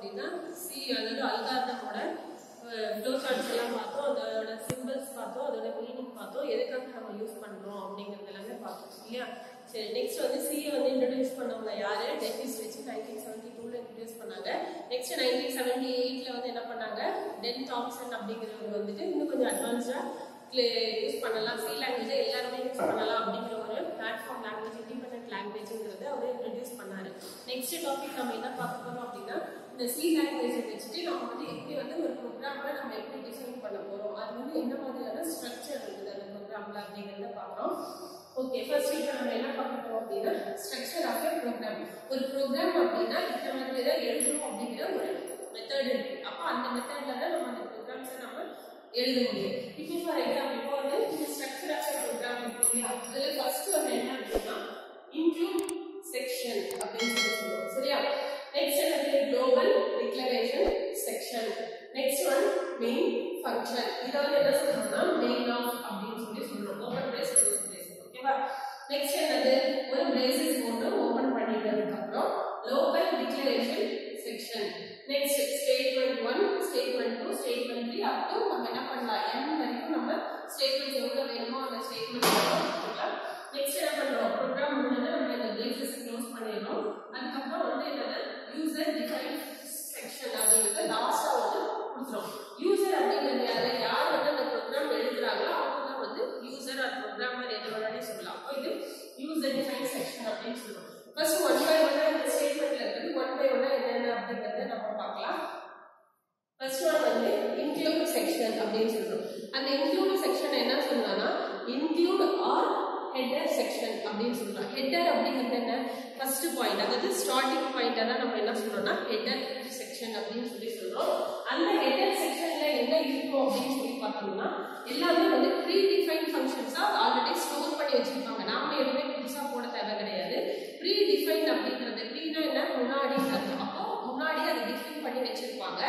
அப்படின்னா சி அதாவது அல்காரதமோட flow charts எல்லாம் பார்த்தோம் அதோட சிம்பிள்ஸ் பார்த்தோம் அதோட மீனிங் பார்த்தோம். எதுக்காக நம்ம யூஸ் பண்ணுறோம் அப்படிங்கிறது எல்லாமே பார்த்தோம் இல்லையா? சரி நெக்ஸ்ட் வந்து சி வந்து இன்ட்ரடியூஸ் பண்ணவங்க யாரு? டென்னிஸ் வச்சு நைன்டீன் செவன்டி டூல இன்ட்ரடியூஸ் பண்ணாங்க. நெக்ஸ்ட் நைன்டீன் செவன்டி எயிட்ல வந்து என்ன பண்ணாங்க? டென் தாம்சன் அப்படிங்கிறவங்க வந்துட்டு இன்னும் கொஞ்சம் அட்வான்ஸ்டா யூஸ் பண்ணலாம். சி லாங்குவேஜை எல்லாருமே யூஸ் பண்ணலாம் அப்படிங்கிற ஒரு பிளாட்ஃபார்ம் லாங்குவேஜ் இண்டிபெண்டன்ட் லாங்குவேஜ்ங்கிறத அவர் இன்ட்ரடியூஸ் பண்ணாரு. நெக்ஸ்ட் டாபிக் நம்ம என்ன பார்க்க போறோம் அப்படின்னா இந்த சி லாங்குவேஜை வச்சுட்டு நம்ம வந்து எப்படி வந்து ஒரு ப்ரோக்ராமை நம்ம எப்படி டிசைன் பண்ண போறோம்? அது வந்து என்ன மாதிரியான ஸ்ட்ரக்சர் இருக்குது அந்த ப்ரோக்ராம்ல அப்படிங்கிறத பார்க்குறோம். ஓகே ஃபர்ஸ்ட் இப்போ நம்ம என்ன பார்க்க போறோம் அப்படின்னா ஸ்ட்ரக்சர் ஆஃப் ஏ ப்ரோக்ராம் ஒரு ப்ரோக்ராம் அப்படின்னா இந்த மாதிரி தான் எழுதணும் அப்படிங்கிற ஒரு மெத்தட் இருக்கு. அப்போ அந்த மெத்தட்ல தான் நம்ம அந்த ப்ரோக்ராம்ஸை நம்ம எழுத முடியும். இப்போ ஃபார் எக்ஸாம்பிள் இப்போ வந்து இந்த ஸ்ட்ரக்சர் ஆஃப் ப்ரோக்ராம் இருக்கு இல்லையா? அதில் ஃபர்ஸ்ட் வந்து என்ன அப்படின்னா இன்க்ளூட் செக்ஷன் அப்படின்னு சொல்லி சொல்லுவோம் சரியா? நெக்ஸ்ட் என்னது global declaration section next one main function இதை வந்து என்ன சொல்றோம்னா மெயின் ஆஃப் அப்படின்னு சொல்லி சொல்றோம் ஓப்பன் பிரேஸ் க்ளோஸ் பிரேஸ் ஓகேவா நெக்ஸ்ட் என்னது ஒரு பிரேசஸ் போட்டு ஓபன் பண்ணிட்டதுக்கு அப்புறம் local declaration section next statement one statement two statement three up to நம்ம என்ன பண்ணலாம் என் வரைக்கும் நம்ம ஸ்டேட்மெண்ட் எவ்வளோ வேணுமோ அந்த ஸ்டேட்மெண்ட் கொடுக்கலாம் நெக்ஸ்ட் என்ன பண்றோம் ப்ரோக்ராம் முடிஞ்சது நம்ம இந்த பிரேசஸ் க்ளோஸ் பண்ணிடணும் அதுக்கப்புறம் வந்து என்னது யூசர் டிஃபைன் செக்ஷன் அப்படிங்கிறது லாஸ்டா வந்து கொடுத்துரும். யூசர் அப்படிங்கிறது யாரு யார் வந்து அந்த ப்ரோக்ராம் எழுதுறாங்களோ அவங்க தான் வந்து யூசர் ஆர் ப்ரோக்ராமர் எது வேணாலே சொல்லலாம். அப்போ இது யூசர் டிஃபைன் செக்ஷன் அப்படின்னு சொல்லுவோம் ஃபர்ஸ்ட் ஒன் பை ஒன்னா இந்த ஸ்டேட்மெண்ட்ல இருக்குது ஒன் பை ஒன்னா என்னென்ன அப்படிங்கறத நம்ம பார்க்கலாம் ஃபர்ஸ்ட் ஒன் வந்து இன்க்ளூட் செக்ஷன் அப்படின்னு சொல்றோம் அந்த இன்க்ளூட் செக்ஷன் என்ன சொல்லலாம்னா இன்க்ளூட் ஆர் ஹெட்டர் செக்ஷன் அப்படின்னு சொல்றோம் ஹெட்டர் அப்படிங்கிறது என்ன ஃபர்ஸ்ட் பாயிண்ட் அதாவது ஸ்டார்டிங் பாயிண்ட் தான் நம்ம என்ன சொல்றோம்னா ஹெட்டர் செக்ஷன் அப்படின்னு சொல்லி சொல்றோம். அந்த ஹெட்டர் செக்ஷன்ல என்ன இருக்கும் அப்படின்னு சொல்லி பார்த்தோம்னா எல்லாமே வந்து ப்ரீ டிஃபைன் ஃபங்க்ஷன்ஸா ஆல்ரெடி ஸ்டோர் பண்ணி வச்சிருப்பாங்க. நாம எதுவுமே புதுசா போட தேவை கிடையாது. ப்ரீ டிஃபைன் அப்படிங்கிறது ப்ரீனா என்ன? முன்னாடி அப்போ முன்னாடி அதை டிஃபைன் பண்ணி வச்சிருப்பாங்க.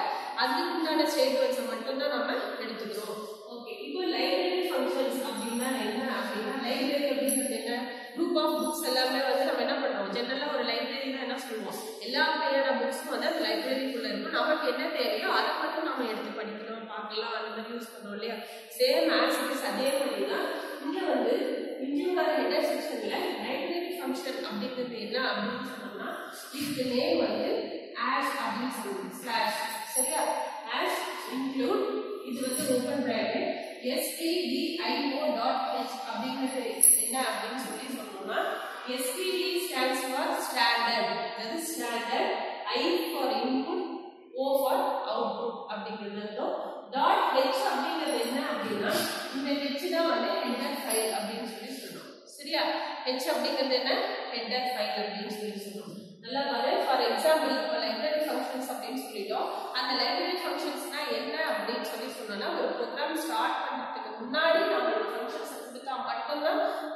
அதுக்கு உண்டான ஸ்டேட்மெண்ட்ஸை மட்டும்தான் நம்ம எடுத்துக்கிறோம். ஓகே இப்போ லைப்ரரி ஃபங்க்ஷன்ஸ் அப்படின்னா என்ன? அப்படின்னா லைப்ரரி அப்படின்றது என்ன? குரூப் ஆஃப் புக்ஸ் எல்லாமே வந்து நம்ம என்ன ஜென்ரலாக ஒரு லைப்ரரினா என்ன சொல்லுவோம்? எல்லா வகையான புக்ஸும் வந்து அந்த லைப்ரரிக்குள்ள இருக்கும். நமக்கு என்ன தேவையோ அதை மட்டும் நம்ம எடுத்து படிக்கணும் பார்க்கலாம் அந்த மாதிரி யூஸ் பண்ணுவோம் இல்லையா? சேம் ஆஸ் அதே மாதிரி தான் இங்க வந்து இன்க்ளூட் ஹெட்டர் செக்ஷன்ல லைப்ரரி ஃபங்க்ஷன் அப்படிங்கிறது என்ன அப்படின்னு சொன்னோம்னா இதுக்கு நேம் வந்து ஆஷ் அப்படின்னு சொல்லுவோம். ஸ்லாஷ் சரியா? ஆஷ் இன்க்ளூட் இது வந்து open bracket STDIO dot H அப்படிங்கிறது என்ன அப்படின்னு சொல்லி சொன்னோம்னா stands for for standard is standard i for input, o for output. அப்படிங்கிறது அர்த்தம். டாட் ஹெச் அப்படிங்கிறது என்ன அப்படின்னா இந்த ஹெச் தான் வந்து ஹெட்டர் ஃபைல் அப்படின்னு சொல்லி சொல்றோம். சரியா? ஹெச் அப்படிங்கிறது என்ன? ஹெட்டர் ஃபைல் அப்படின்னு சொல்லி சொல்லணும் நல்லா பாரு ஃபார் எக்ஸாம்பிள் இப்போ லைப்ரரி ஃபங்க்ஷன்ஸ் அப்படின்னு சொல்லிட்டோம். அந்த லைப்ரரி ஃபங்க்ஷன்ஸ்னா என்ன அப்படின்னு சொல்லி சொன்னோம்னா ஒரு ப்ரோக்ராம் ஸ்டார்ட் பண்ணுறதுக்கு முன்னாடி நம்ம ஒரு ஃபங்க்ஷன்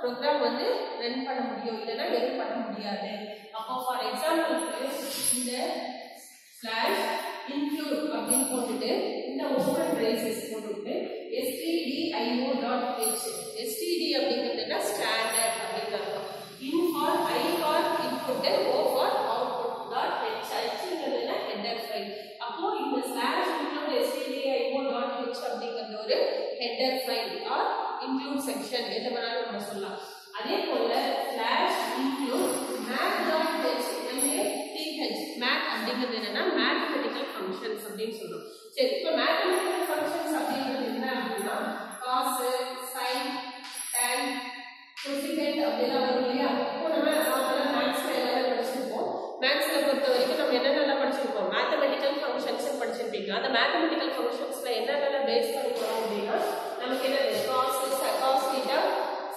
ப்ரோக்ராம் வந்து ரன் பண்ண முடியும். இல்லைன்னா எதுவும் பண்ண முடியாது. அப்போ ஃபார் எக்ஸாம்பிளுக்கு இந்த ஸ்லாஷ் இன்க்ளூட் அப்படின்னு போட்டுட்டு இந்த ஓப்பன் பிரேசஸ் போட்டுட்டு எஸ்டிடிஐஓ டாட் ஹெச் எஸ்டிடி அப்படிங்கிறதுனா ஸ்டாண்டர்ட் அப்படின்னு அர்த்தம். In for I for input அப்படின்னு சொல்றோம். சரி இப்போ மேத்தமெட்டிக்கல் ஃபங்க்ஷன்ஸ் அப்படிங்கிறது என்ன அப்படின்னா காஸ் சைன் டேன் கொசிகெண்ட் அப்படிலாம் வரும் இல்லையா? இப்போ நம்ம நார்மலாக மேக்ஸ்ல எல்லாரும் படிச்சிருப்போம். மேக்ஸ்ல பொறுத்த வரைக்கும் நம்ம என்னென்னலாம் படிச்சிருப்போம் மேத்தமெட்டிக்கல் ஃபங்க்ஷன்ஸ் படிச்சிருப்பீங்க. அந்த மேத்தமெட்டிக்கல் ஃபங்க்ஷன்ஸ்ல என்னென்னலாம் பேஸ் பண்ணி போறோம் அப்படின்னா நமக்கு என்ன cos cos theta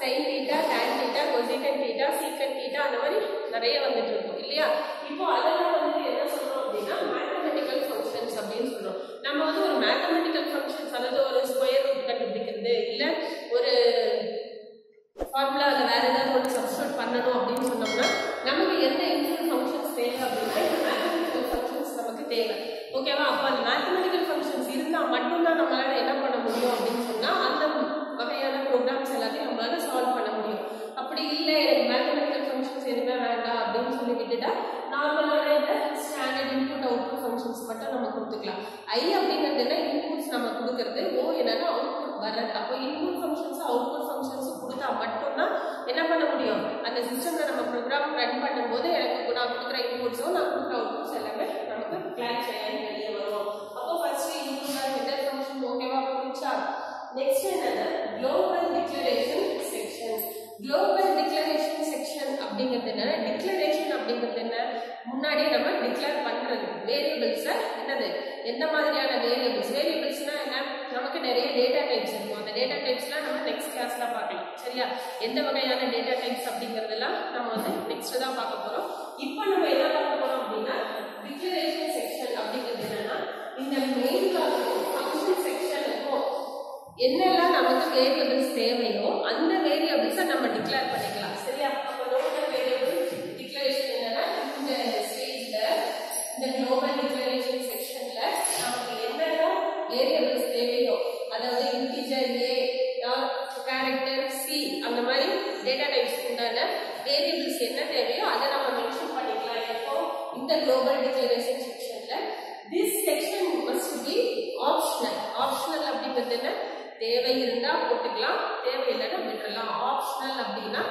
sine theta tan theta cosecant theta secant theta அந்த மாதிரி நிறைய வந்துட்டு இருக்கும் இல்லையா? இப்போ அதெல்லாம் வந்து என்ன சொல்றோம் அப்படின்னா மேத்தமெட்டிக்கல் ஃபங்க்ஷன்ஸ் அப்படின்னு சொல்றோம் நம்ம வந்து ஒரு மேத்தமெட்டிக்கல் ஃபங்க்ஷன்ஸ் அதாவது ஒரு ஸ்கொயர் ரூட் கண்டுபிடிக்கிறது இல்ல ஒரு ஃபார்முலாவில் வேற ஏதாவது ஒரு சப்ஸ்டியூட் பண்ணணும் அப்படின்னு சொன்னோம்னா நமக்கு எந்த இன்க்ளூட் ஃபங்க்ஷன்ஸ் தேவை அப்படின்னா இந்த மேத்தமெட்டிக்கல் ஃபங்க்ஷன்ஸ் நமக்கு தேவை ஓகேவா அப்போ அந்த மேத்தமெட்டிக்கல் ஃபங்க்ஷன்ஸ் இருந்தால் மட்டும்தான் நம்மளால என்ன பண்ண முடியும் அப்படின்னு சொன்னால் அந்த வகையான ப்ரோக்ராம்ஸ் எல்லாத்தையும் நம்மளால சால்வ் பண்ண முடியும் அப்படி இல்லை எனக்கு மேத்தமெட்டிக்கல் ஃபங்க்ஷன்ஸ் சொல்லி விட்டுட்டா நார்மலான இந்த ஸ்டாண்டர்ட் இன்புட் அவுட்புட் ஃபங்க்ஷன்ஸ் மட்டும் நம்ம கொடுத்துக்கலாம் ஐ அப்படிங்கிறது என்ன இன்புட்ஸ் நம்ம கொடுக்கறது. ஓ என்னன்னா அவுட்புட் வர்றது. அப்போ இன்புட் ஃபங்க்ஷன்ஸ் அவுட்புட் ஃபங்க்ஷன்ஸ் கொடுத்தா மட்டும்தான் என்ன பண்ண முடியும்? அந்த சிஸ்டம்ல நம்ம ப்ரோக்ராம் ரன் பண்ணும்போது எனக்கு நான் கொடுக்குற இன்புட்ஸும் நான் கொடுக்குற அவுட்புட்ஸ் எல்லாமே நமக்கு கிளாரிஃபை ஆகி வெளியே வரும். அப்போ ஃபர்ஸ்ட் இன்புட் ஹெட்டர் ஃபங்க்ஷன் ஓகேவா புரிஞ்சா நெக்ஸ்ட் என்னன்னா global declaration section global declaration section அப்படிங்கிறது என்னன்னா டிக்ளரேஷன் அப்படிங்கிறது என்ன? முன்னாடியே நம்ம டிக்ளேர் பண்றது. வேரியபிள்ஸை என்னது? எந்த மாதிரியான வேரியபிள்ஸ் வேரியபிள்ஸ்னா என்ன? நமக்கு நிறைய டேட்டா டைப்ஸ் இருக்கும். அந்த டேட்டா டைப்ஸ்லாம் நம்ம நெக்ஸ்ட் கிளாஸ்ல பார்க்கலாம். சரியா? எந்த வகையான டேட்டா டைப்ஸ் அப்படிங்கிறதெல்லாம் நம்ம வந்து நெக்ஸ்ட் தான் பார்க்க போறோம். இப்போ நம்ம என்ன பார்க்க போறோம் அப்படின்னா டிக்ளரேஷன் செக்ஷன் அப்படிங்கிறது என்னன்னா இந்த மெயின் ஃபங்க்ஷன் செக்ஷனுக்கும் என்னெல்லாம் நமக்கு வேரியபிள்ஸ் தேவையோ அந்த வேரியபிள்ஸை நம்ம டிக்ளேர் பண்ணிக்கலாம். சரியா? டைப்ஸ் உண்டான வேரியபிள்ஸ் என்ன தேவையோ அதை நம்ம மென்ஷன் பண்ணிக்கலாம். எப்போ இந்த குளோபல் டிக்ளரேஷன் செக்ஷன்ல this section must be optional optional அப்படிங்கிறது என்ன தேவை இருந்தா போட்டுக்கலாம் தேவையில்லைன்னா விட்டுறலாம். ஆப்ஷனல் அப்படின்னா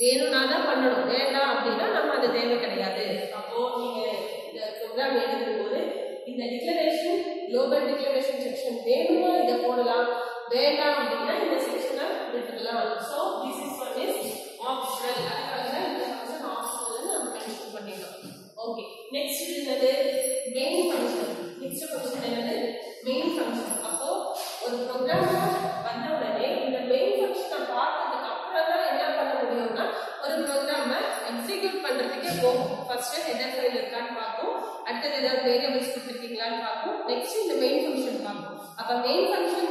வேணும்னா தான் பண்ணணும் வேண்டாம் அப்படின்னா நம்ம அது தேவை கிடையாது. அப்போ நீங்க இந்த ப்ரோக்ராம் எழுதும்போது இந்த டிக்ளரேஷன் குளோபல் டிக்ளரேஷன் செக்ஷன் வேணுமா இதை போடலாம் வேண்டாம் அப்படின்னா இந்த செக்ஷனை விட்டுக்கலாம் so this is one is optional அதுக்காக இந்த ஃபங்க்ஷன் ஆப்ஷனல் நம்ம மென்ஷன் பண்ணிடலாம் ஓகே நெக்ஸ்ட் என்னது மெயின் ஃபங்க்ஷன் நெக்ஸ்ட் ஃபங்க்ஷன் என்னது மெயின் ஃபங்க்ஷன் அப்போ ஒரு ப்ரோக்ராம் வந்த உடனே இந்த மெயின் ஃபங்க்ஷனை பார்த்ததுக்கு அப்புறம் தான் என்ன பண்ண முடியும்னா ஒரு ப்ரோக்ராமை எக்ஸிக்யூட் பண்றதுக்கே போகும் ஃபர்ஸ்ட் ஹெடர் ஃபைல் இருக்கான்னு பார்க்கும் அடுத்தது ஏதாவது வேரியபிள்ஸ் கொடுத்துருக்கீங்களான்னு பார்க்கும் நெக்ஸ்ட் இந்த மெயின் ஃபங்க்ஷன் பார்க்கும் அப்போ மெயின் ஃபங்க்ஷன்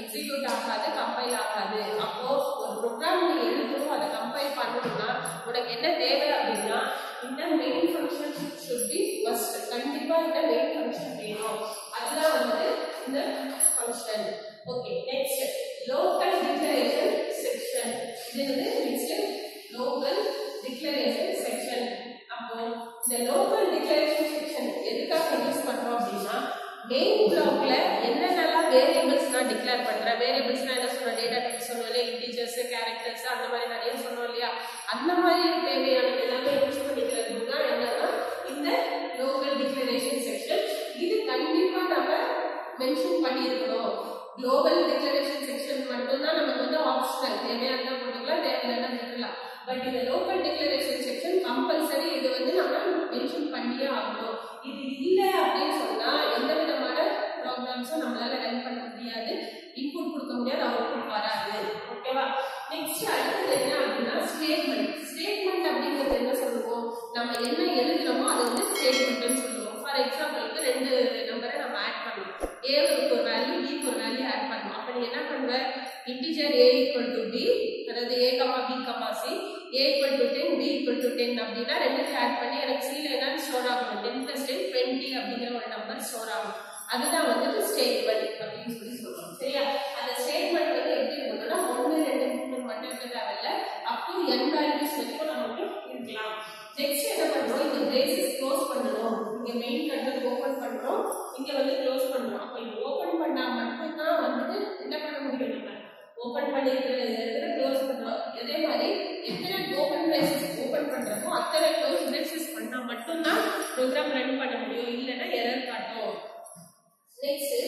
எக்ஸிக்யூட் ஆகாது கம்பைல் ஆகாது. அப்போ ஒரு ப்ரோக்ராம் நீ எழுதணும் அதை கம்பைல் பண்ணணும்னா உனக்கு என்ன தேவை அப்படின்னா இந்த main function should be first கண்டிப்பா இந்த மெயின் ஃபங்க்ஷன் வேணும். அதுதான் வந்து இந்த function okay next local but இந்த லோக்கல் டிக்ளரேஷன் செக்ஷன் கம்பல்சரி இது வந்து நம்ம மென்ஷன் பண்ணியே ஆகணும். இது இல்லை அப்படின்னு சொன்னால் எந்த விதமான ப்ரோக்ராம்ஸும் நம்மளால ரன் பண்ண முடியாது. இன்புட் கொடுக்க முடியாது அவுட்புட் வராது. ஓகேவா நெக்ஸ்ட் அடுத்தது என்ன அப்படின்னா ஸ்டேட்மெண்ட் ஸ்டேட்மெண்ட் அப்படிங்கிறது என்ன சொல்லுவோம்? நம்ம என்ன எழுதுறோமோ அது வந்து ஸ்டேட்மெண்ட்னு சொல்லுவோம். ஃபார் எக்ஸாம்பிளுக்கு ரெண்டு நம்பரை நம்ம ஆட் பண்ணலாம். ஏவுக்கு ஒரு வேல்யூ பிக்கு ஒரு வேல்யூ ஆட் பண்ணுவோம் அப்படி என்ன பண்ணுவேன் integer A equal to B அதாவது A comma B comma C A equal to ten B equal to ten அப்படின்னா ரெண்டுத்தையும் ஆட் பண்ணி எனக்கு சில என்னன்னு ஸ்டோர் ஆகும் டென் பிளஸ் டென் டுவெண்ட்டி அப்படிங்கிற ஒரு நம்பர் ஸ்டோர் ஆகும். அதுதான் வந்துட்டு ஸ்டேட்மெண்ட் அப்படின்னு சொல்லி சொல்லுவோம் சரியா? அந்த ஸ்டேட்மெண்ட் வந்து எப்படி இருக்கணும்னா ஒன்று ரெண்டு மூணு மட்டும் இருக்க தேவையில்ல. அப் டு என் வேல்யூஸ் வரைக்கும் நமக்கு இருக்கலாம். நெக்ஸ்ட் என்ன பண்ணுறோம் இந்த பிரேசஸ் க்ளோஸ் பண்ணணும். இங்கே மெயின் கண்ட்ரோல் ஓப்பன் பண்ணுறோம் இங்கே வந்து க்ளோஸ் பண்ணுறோம் அப்போ இது ஓப்பன் பண்ணால் மட்டும்தான் வந்துட்டு என்ன பண்ண முடியும் நம்ம? ஓபன் பண்ணிருக்கிறது க்ளோஸ் பண்றோம். அதே மாதிரி எத்தனை ஓபன் பிரேசஸ் ஓபன் பண்றோமோ அத்தனை க்ளோஸ் பிரேசஸ் பண்ணா மட்டும்தான் ப்ரோக்ராம் ரன் பண்ண முடியும். இல்லைன்னா எரர் காட்டும். நெக்ஸ்ட்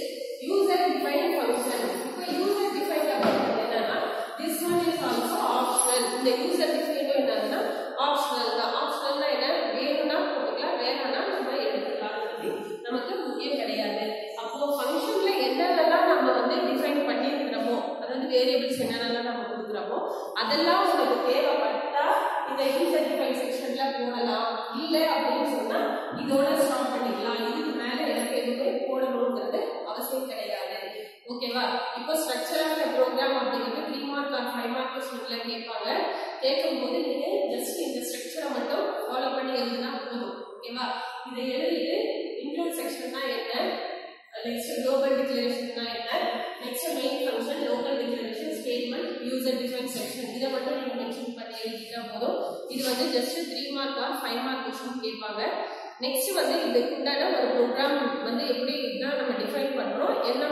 அதெல்லாம் உங்களுக்கு தேவைப்பட்டா இந்த யூசர் டிஃபைன் செக்ஷன்ல போடலாம். இல்லை அப்படின்னு சொன்னா இதோட ஸ்டாப் பண்ணிக்கலாம். இதுக்கு மேல எனக்கு எதுவுமே போடணுங்கிறது அவசியம் கிடையாது. ஓகேவா? இப்போ ஸ்ட்ரக்சர் ஆஃப் ப்ரோக்ராம் அப்படிங்கிறது three mark or five mark கொஸ்டின்ல கேட்பாங்க. கேட்கும்போது நீங்க ஜஸ்ட் இந்த ஸ்ட்ரக்சரை மட்டும் ஃபாலோ பண்ணி எழுதுனா போதும். ஓகேவா? இதை எழுதிட்டு இன்க்ளூட் செக்ஷன்னா என்ன? நெக்ஸ்ட் குளோபல் டிக்ளரேஷன்னா என்ன? Next main function local declaration statement user define section இதை மட்டும் நம்ம மென்ஷன் பண்ணி எழுதிட்டா போதும். இது வந்து just three mark or five mark question கேட்பாங்க. நெக்ஸ்ட் வந்து இந்த உண்டான ஒரு ப்ரோக்ராம் வந்து எப்படி நம்ம டிஃபைன் பண்றோம். என்ன